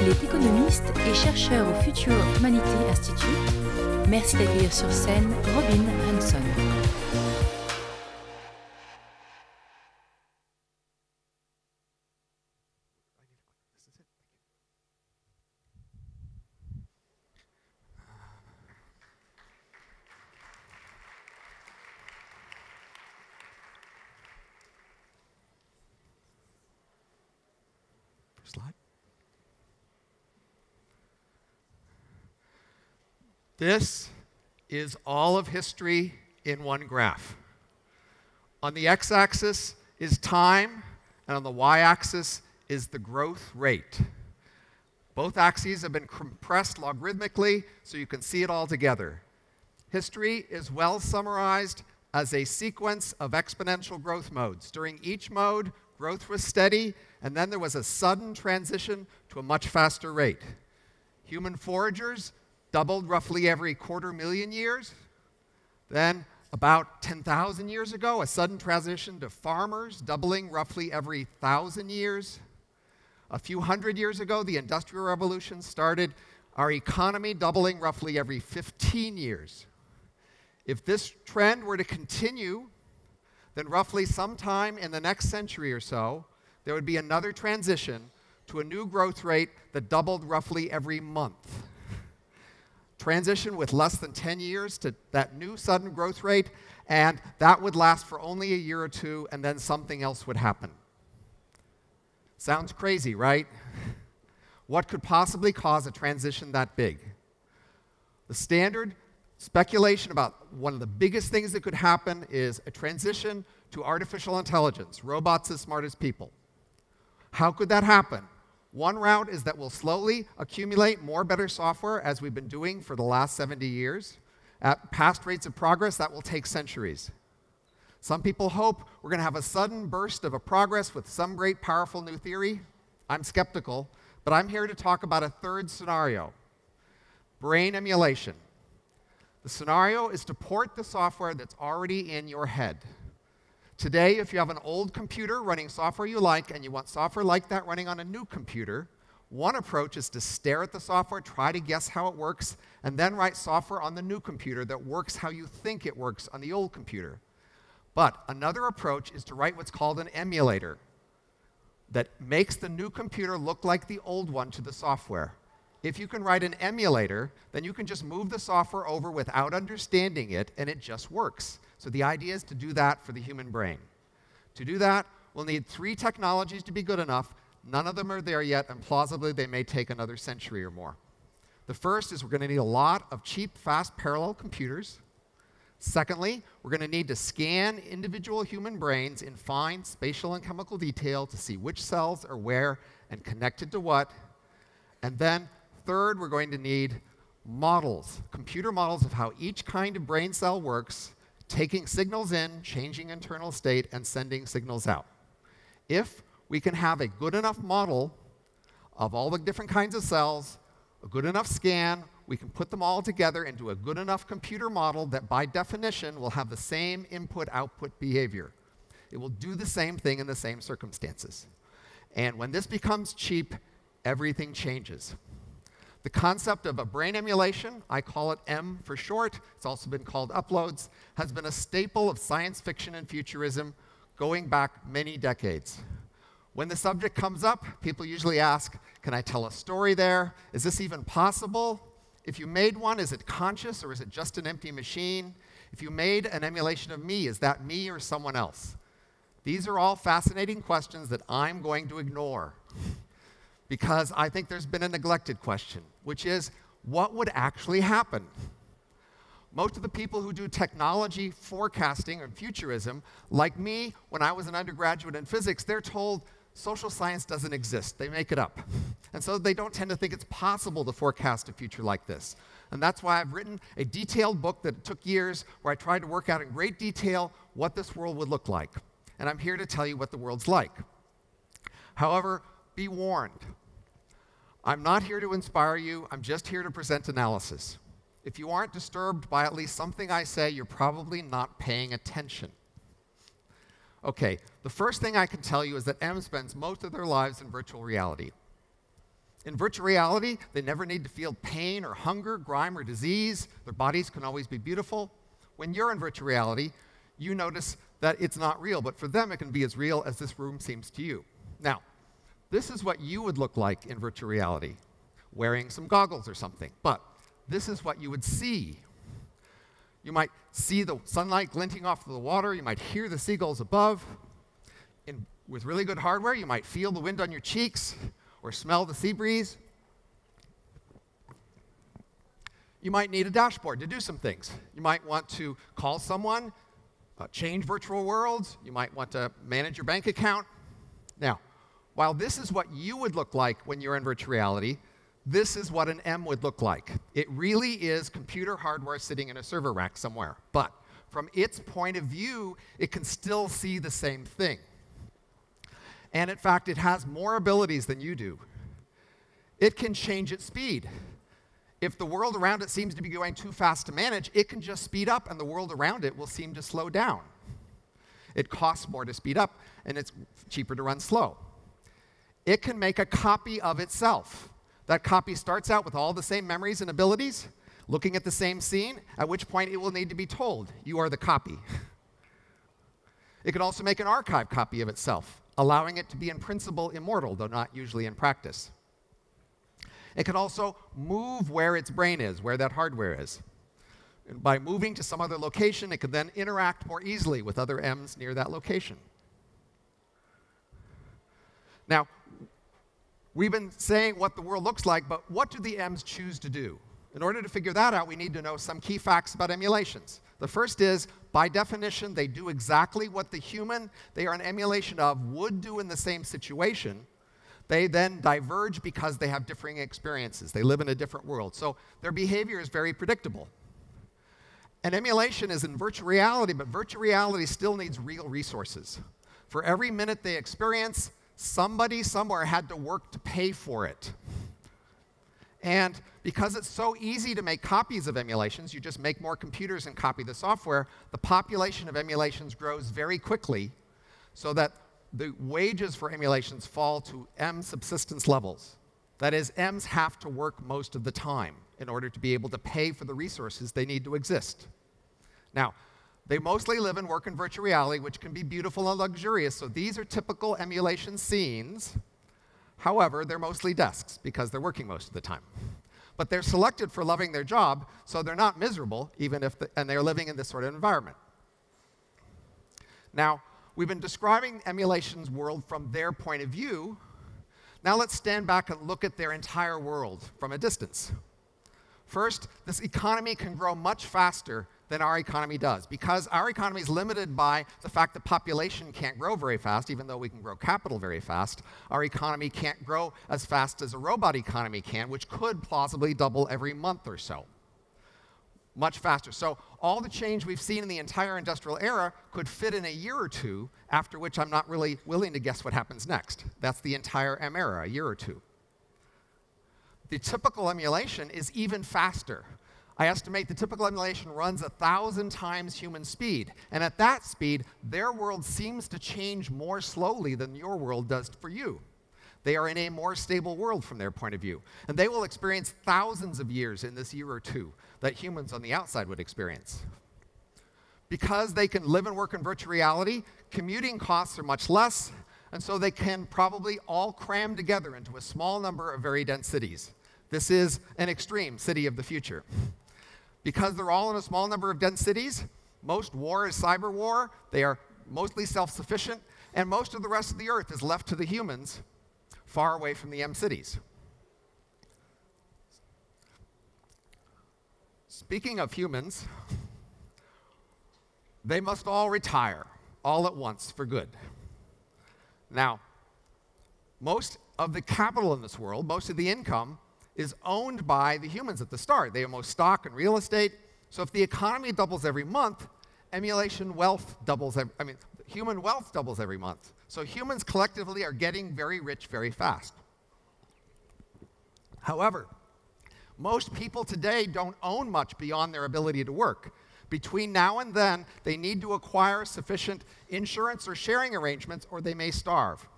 Il est économiste et chercheur au Future Humanity Institute. Merci d'accueillir sur scène Robin Hanson. This is all of history in one graph. On the x axis is time, and on the y axis is the growth rate. Both axes have been compressed logarithmically so you can see it all together. History is well summarized as a sequence of exponential growth modes. During each mode, growth was steady, and then there was a sudden transition to a much faster rate. Human foragers doubled roughly every quarter million years. Then, about 10,000 years ago, a sudden transition to farmers, doubling roughly every thousand years. A few hundred years ago, the Industrial Revolution started, our economy doubling roughly every 15 years. If this trend were to continue, then roughly sometime in the next century or so, there would be another transition to a new growth rate that doubled roughly every month. Transition with less than 10 years to that new sudden growth rate, and that would last for only a year or two, and then something else would happen. Sounds crazy, right? What could possibly cause a transition that big? The standard speculation about one of the biggest things that could happen is a transition to artificial intelligence, robots as smart as people. How could that happen? One route is that we'll slowly accumulate more better software as we've been doing for the last 70 years. At past rates of progress, that will take centuries. Some people hope we're going to have a sudden burst of a progress with some great powerful new theory. I'm skeptical, but I'm here to talk about a third scenario brain emulation. The scenario is to port the software that's already in your head. Today, if you have an old computer running software you like and you want software like that running on a new computer, one approach is to stare at the software, try to guess how it works, and then write software on the new computer that works how you think it works on the old computer. But another approach is to write what's called an emulator that makes the new computer look like the old one to the software. If you can write an emulator, then you can just move the software over without understanding it, and it just works. So the idea is to do that for the human brain. To do that, we'll need three technologies to be good enough. None of them are there yet, and plausibly they may take another century or more. The first is we're going to need a lot of cheap, fast parallel computers. Secondly, we're going to need to scan individual human brains in fine spatial and chemical detail to see which cells are where and connected to what. And then, third, we're going to need models, computer models of how each kind of brain cell works taking signals in, changing internal state, and sending signals out. If we can have a good enough model of all the different kinds of cells, a good enough scan, we can put them all together into a good enough computer model that by definition will have the same input-output behavior. It will do the same thing in the same circumstances. And when this becomes cheap, everything changes. The concept of a brain emulation, I call it M for short, it's also been called uploads, has been a staple of science fiction and futurism going back many decades. When the subject comes up, people usually ask, Can I tell a story there? Is this even possible? If you made one, is it conscious or is it just an empty machine? If you made an emulation of me, is that me or someone else? These are all fascinating questions that I'm going to ignore because I think there's been a neglected question, which is what would actually happen? Most of the people who do technology forecasting and futurism, like me, when I was an undergraduate in physics, they're told social science doesn't exist. They make it up. And so they don't tend to think it's possible to forecast a future like this. And that's why I've written a detailed book that took years where I tried to work out in great detail what this world would look like. And I'm here to tell you what the world's like. However, be warned. I'm not here to inspire you, I'm just here to present analysis. If you aren't disturbed by at least something I say, you're probably not paying attention. Okay, the first thing I can tell you is that M spends most of their lives in virtual reality. In virtual reality, they never need to feel pain or hunger, grime or disease. Their bodies can always be beautiful. When you're in virtual reality, you notice that it's not real, but for them, it can be as real as this room seems to you. Now, this is what you would look like in virtual reality, wearing some goggles or something. But this is what you would see. You might see the sunlight glinting off the water. You might hear the seagulls above. In, with really good hardware, you might feel the wind on your cheeks or smell the sea breeze. You might need a dashboard to do some things. You might want to call someone, uh, change virtual worlds. You might want to manage your bank account. Now, while this is what you would look like when you're in virtual reality, this is what an M would look like. It really is computer hardware sitting in a server rack somewhere. But from its point of view, it can still see the same thing. And in fact, it has more abilities than you do. It can change its speed. If the world around it seems to be going too fast to manage, it can just speed up and the world around it will seem to slow down. It costs more to speed up and it's cheaper to run slow. It can make a copy of itself. That copy starts out with all the same memories and abilities, looking at the same scene, at which point it will need to be told, you are the copy. It can also make an archive copy of itself, allowing it to be in principle immortal, though not usually in practice. It can also move where its brain is, where that hardware is. And by moving to some other location, it can then interact more easily with other M's near that location. Now, we've been saying what the world looks like, but what do the M's choose to do? In order to figure that out, we need to know some key facts about emulations. The first is, by definition, they do exactly what the human they are an emulation of would do in the same situation. They then diverge because they have differing experiences. They live in a different world. So their behavior is very predictable. An emulation is in virtual reality, but virtual reality still needs real resources. For every minute they experience, somebody somewhere had to work to pay for it. And because it's so easy to make copies of emulations, you just make more computers and copy the software, the population of emulations grows very quickly so that the wages for emulations fall to M subsistence levels. That is, M's have to work most of the time in order to be able to pay for the resources they need to exist. Now, they mostly live and work in virtual reality, which can be beautiful and luxurious, so these are typical emulation scenes. However, they're mostly desks because they're working most of the time. But they're selected for loving their job, so they're not miserable, even if, the, and they're living in this sort of environment. Now, we've been describing emulation's world from their point of view. Now let's stand back and look at their entire world from a distance. First, this economy can grow much faster than our economy does. Because our economy is limited by the fact that population can't grow very fast, even though we can grow capital very fast, our economy can't grow as fast as a robot economy can, which could plausibly double every month or so. Much faster. So, all the change we've seen in the entire industrial era could fit in a year or two, after which I'm not really willing to guess what happens next. That's the entire M era, a year or two. The typical emulation is even faster. I estimate the typical emulation runs a thousand times human speed. And at that speed, their world seems to change more slowly than your world does for you. They are in a more stable world from their point of view. And they will experience thousands of years in this year or two that humans on the outside would experience. Because they can live and work in virtual reality, commuting costs are much less, and so they can probably all cram together into a small number of very dense cities. This is an extreme city of the future. Because they're all in a small number of dense cities, most war is cyber war. They are mostly self sufficient, and most of the rest of the earth is left to the humans far away from the M cities. Speaking of humans, they must all retire all at once for good. Now, most of the capital in this world, most of the income, is owned by the humans at the start. They own most stock and real estate. So if the economy doubles every month, emulation wealth doubles, every, I mean, human wealth doubles every month. So humans collectively are getting very rich very fast. However, most people today don't own much beyond their ability to work Between now and then, they need to acquire sufficient insurance or sharing arrangements or they may starve.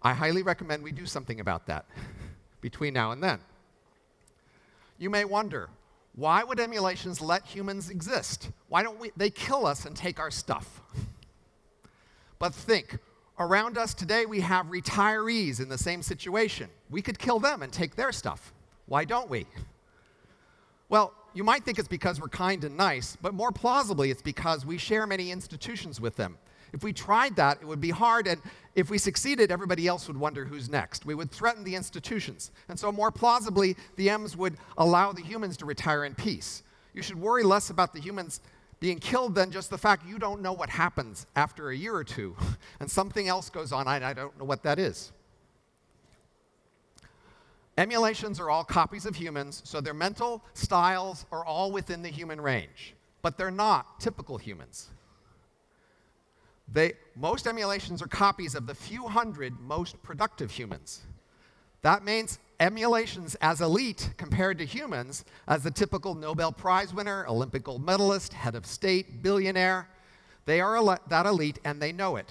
I highly recommend we do something about that between now and then. You may wonder, why would emulations let humans exist? Why don't we, they kill us and take our stuff? But think, around us today we have retirees in the same situation. We could kill them and take their stuff. Why don't we? Well, you might think it's because we're kind and nice, but more plausibly, it's because we share many institutions with them. If we tried that, it would be hard, and if we succeeded, everybody else would wonder who's next. We would threaten the institutions. And so, more plausibly, the M's would allow the humans to retire in peace. You should worry less about the humans being killed than just the fact you don't know what happens after a year or two, and something else goes on, and I don't know what that is. Emulations are all copies of humans, so their mental styles are all within the human range, but they're not typical humans. They, most emulations are copies of the few hundred most productive humans. That means emulations as elite compared to humans as the typical Nobel Prize winner, Olympic gold medalist, head of state, billionaire. They are that elite and they know it.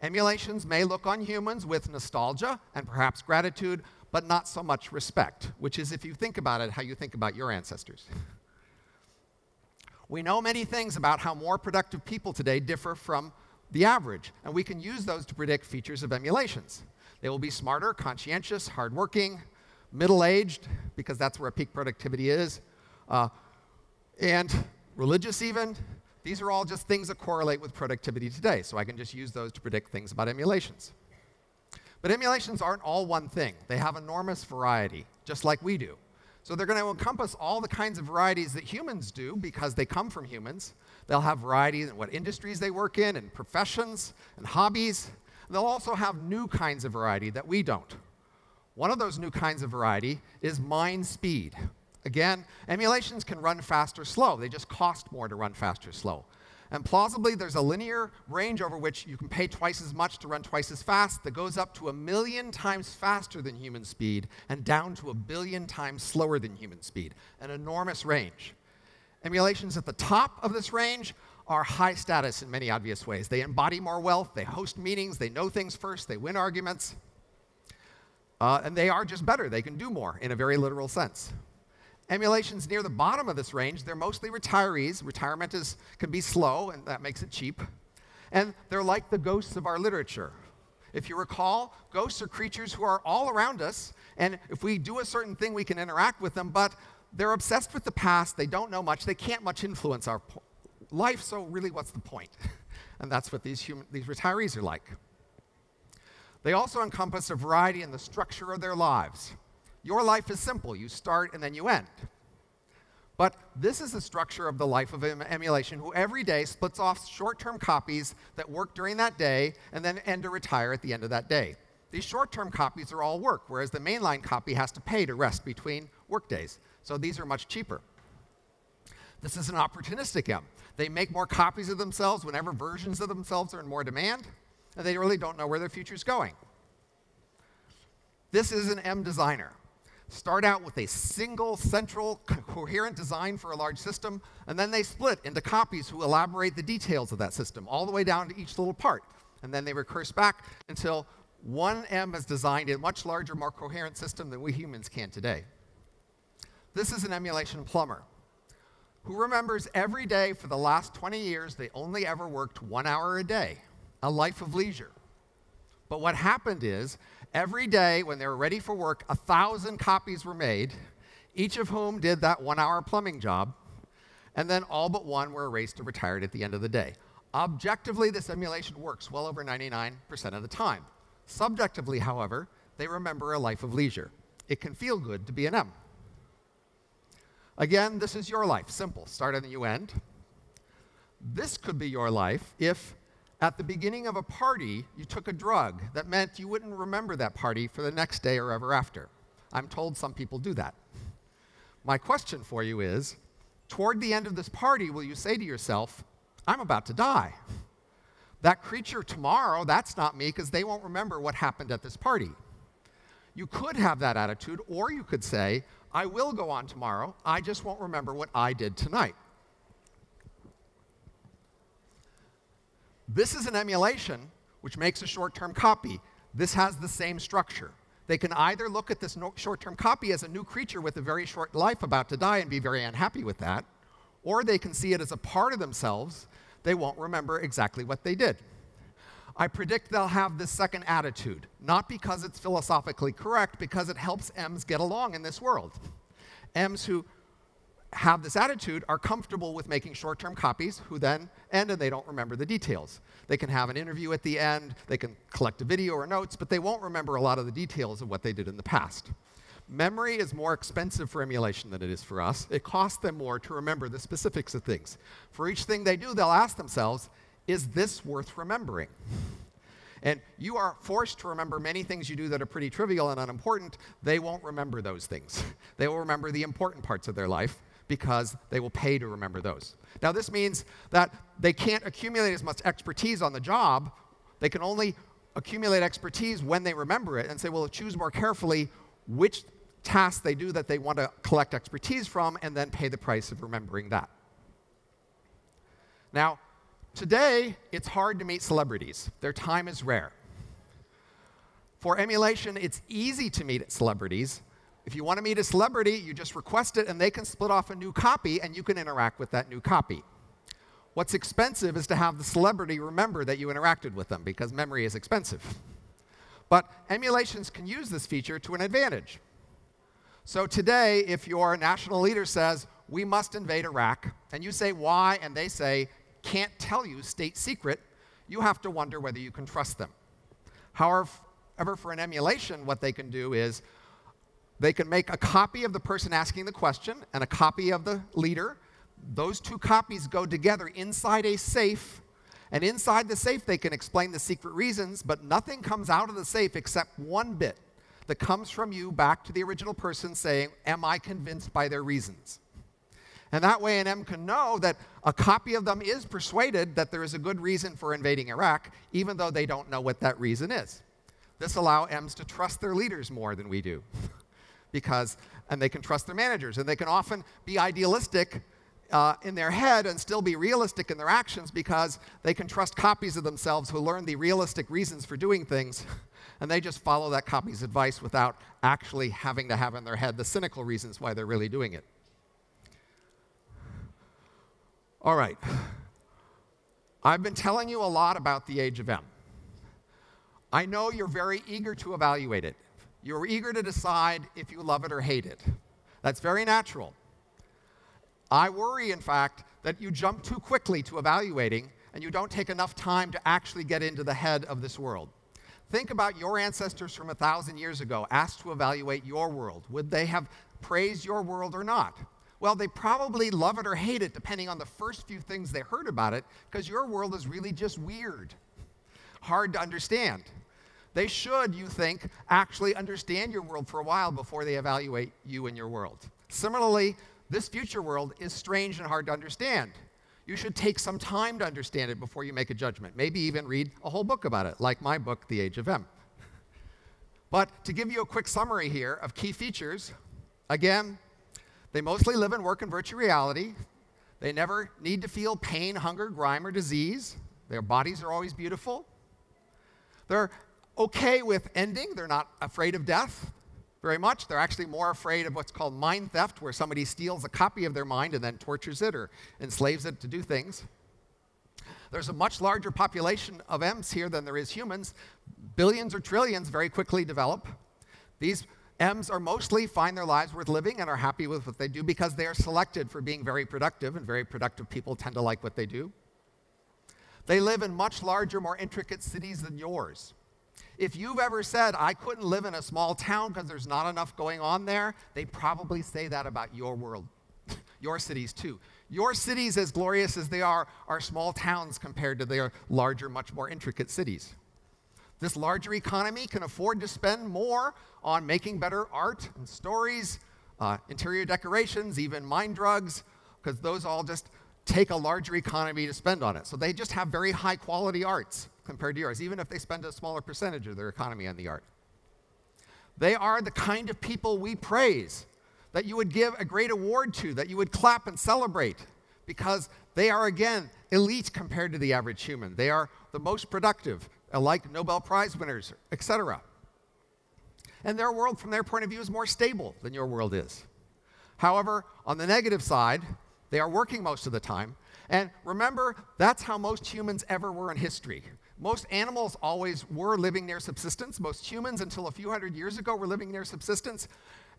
Emulations may look on humans with nostalgia and perhaps gratitude, but not so much respect, which is, if you think about it, how you think about your ancestors. We know many things about how more productive people today differ from the average, and we can use those to predict features of emulations. They will be smarter, conscientious, hardworking, middle aged, because that's where peak productivity is, uh, and religious, even. These are all just things that correlate with productivity today, so I can just use those to predict things about emulations. But emulations aren't all one thing, they have enormous variety, just like we do. So they're going to encompass all the kinds of varieties that humans do because they come from humans. They'll have variety in what industries they work in, and professions, and hobbies. They'll also have new kinds of variety that we don't. One of those new kinds of variety is mind speed. Again, emulations can run fast or slow. They just cost more to run fast or slow. And plausibly, there's a linear range over which you can pay twice as much to run twice as fast that goes up to a million times faster than human speed and down to a billion times slower than human speed. An enormous range. Emulations at the top of this range are high status in many obvious ways. They embody more wealth, they host meetings, they know things first, they win arguments. Uh, and they are just better. They can do more in a very literal sense. Emulations near the bottom of this range, they're mostly retirees. Retirement is, can be slow, and that makes it cheap. And they're like the ghosts of our literature. If you recall, ghosts are creatures who are all around us, and if we do a certain thing, we can interact with them, but they're obsessed with the past. They don't know much. They can't much influence our life, so really, what's the point? and that's what these, human, these retirees are like. They also encompass a variety in the structure of their lives. Your life is simple. You start and then you end. But this is the structure of the life of emulation, who every day splits off short term copies that work during that day and then end or retire at the end of that day. These short term copies are all work, whereas the mainline copy has to pay to rest between work days. So these are much cheaper. This is an opportunistic M. They make more copies of themselves whenever versions of themselves are in more demand, and they really don't know where their future is going. This is an M designer start out with a single central coherent design for a large system, and then they split into copies who elaborate the details of that system, all the way down to each little part. And then they recurse back until one M has designed a much larger, more coherent system than we humans can today. This is an emulation plumber who remembers every day for the last 20 years they only ever worked one hour a day, a life of leisure. But what happened is Every day when they were ready for work, a thousand copies were made, each of whom did that one hour plumbing job, and then all but one were erased or retired at the end of the day. Objectively, this emulation works well over 99% of the time. Subjectively, however, they remember a life of leisure. It can feel good to be an M. Again, this is your life. Simple. Start and you end. This could be your life if at the beginning of a party, you took a drug that meant you wouldn't remember that party for the next day or ever after. I'm told some people do that. My question for you is toward the end of this party, will you say to yourself, I'm about to die? That creature tomorrow, that's not me because they won't remember what happened at this party. You could have that attitude, or you could say, I will go on tomorrow, I just won't remember what I did tonight. This is an emulation which makes a short term copy. This has the same structure. They can either look at this no short term copy as a new creature with a very short life about to die and be very unhappy with that, or they can see it as a part of themselves. They won't remember exactly what they did. I predict they'll have this second attitude, not because it's philosophically correct, because it helps M's get along in this world. M's who have this attitude are comfortable with making short term copies who then end and they don't remember the details. They can have an interview at the end, they can collect a video or notes, but they won't remember a lot of the details of what they did in the past. Memory is more expensive for emulation than it is for us. It costs them more to remember the specifics of things. For each thing they do, they'll ask themselves, is this worth remembering? And you are forced to remember many things you do that are pretty trivial and unimportant. They won't remember those things. They will remember the important parts of their life because they will pay to remember those. Now, this means that they can't accumulate as much expertise on the job. They can only accumulate expertise when they remember it and say, well, choose more carefully which tasks they do that they want to collect expertise from and then pay the price of remembering that. Now, today, it's hard to meet celebrities. Their time is rare. For emulation, it's easy to meet celebrities if you want to meet a celebrity, you just request it and they can split off a new copy and you can interact with that new copy. What's expensive is to have the celebrity remember that you interacted with them because memory is expensive. But emulations can use this feature to an advantage. So today, if your national leader says, we must invade Iraq, and you say why, and they say, can't tell you, state secret, you have to wonder whether you can trust them. However, for an emulation, what they can do is they can make a copy of the person asking the question and a copy of the leader. Those two copies go together inside a safe. And inside the safe, they can explain the secret reasons, but nothing comes out of the safe except one bit that comes from you back to the original person saying, Am I convinced by their reasons? And that way, an M can know that a copy of them is persuaded that there is a good reason for invading Iraq, even though they don't know what that reason is. This allows M's to trust their leaders more than we do. because, and they can trust their managers, and they can often be idealistic uh, in their head and still be realistic in their actions because they can trust copies of themselves who learn the realistic reasons for doing things, and they just follow that copy's advice without actually having to have in their head the cynical reasons why they're really doing it. All right. I've been telling you a lot about the age of M. I know you're very eager to evaluate it. You're eager to decide if you love it or hate it. That's very natural. I worry, in fact, that you jump too quickly to evaluating and you don't take enough time to actually get into the head of this world. Think about your ancestors from a thousand years ago asked to evaluate your world. Would they have praised your world or not? Well, they probably love it or hate it depending on the first few things they heard about it, because your world is really just weird, hard to understand. They should, you think, actually understand your world for a while before they evaluate you and your world. Similarly, this future world is strange and hard to understand. You should take some time to understand it before you make a judgment. Maybe even read a whole book about it, like my book, The Age of M. But to give you a quick summary here of key features, again, they mostly live and work in virtual reality. They never need to feel pain, hunger, grime, or disease. Their bodies are always beautiful. They're okay with ending. They're not afraid of death very much. They're actually more afraid of what's called mind theft, where somebody steals a copy of their mind and then tortures it or enslaves it to do things. There's a much larger population of M's here than there is humans. Billions or trillions very quickly develop. These M's are mostly find their lives worth living and are happy with what they do because they are selected for being very productive, and very productive people tend to like what they do. They live in much larger, more intricate cities than yours. If you've ever said, I couldn't live in a small town because there's not enough going on there, they probably say that about your world, your cities too. Your cities, as glorious as they are, are small towns compared to their larger, much more intricate cities. This larger economy can afford to spend more on making better art and stories, uh, interior decorations, even mind drugs, because those all just take a larger economy to spend on it. So they just have very high quality arts compared to yours, even if they spend a smaller percentage of their economy on the art. They are the kind of people we praise, that you would give a great award to, that you would clap and celebrate, because they are, again, elite compared to the average human. They are the most productive, uh, like Nobel Prize winners, etc. And their world, from their point of view, is more stable than your world is. However, on the negative side, they are working most of the time. And remember, that's how most humans ever were in history. Most animals always were living near subsistence. Most humans, until a few hundred years ago, were living near subsistence.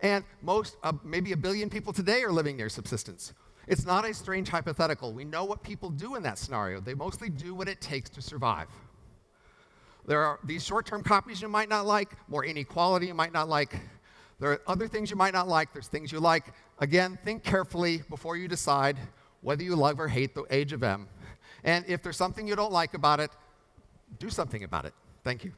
And most, uh, maybe a billion people today are living near subsistence. It's not a strange hypothetical. We know what people do in that scenario. They mostly do what it takes to survive. There are these short term copies you might not like, more inequality you might not like. There are other things you might not like, there's things you like. Again, think carefully before you decide whether you love or hate the age of M. And if there's something you don't like about it, do something about it. Thank you.